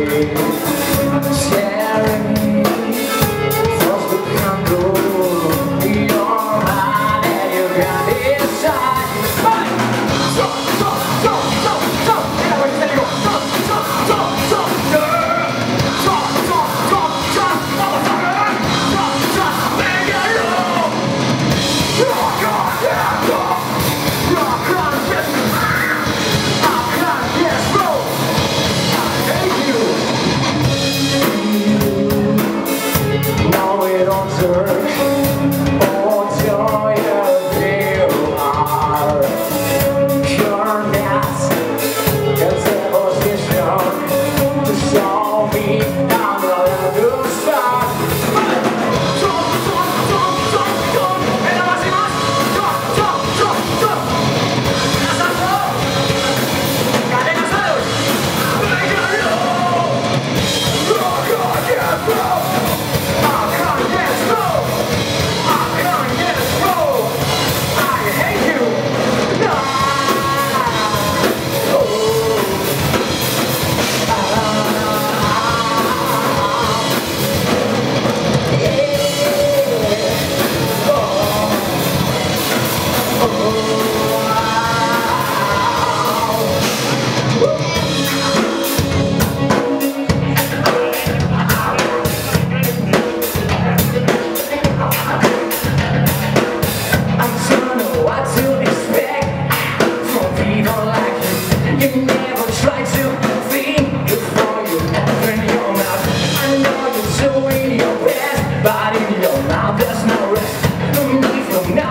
Música it on Turk your best Body, your mouth, there's no rest. No need for now.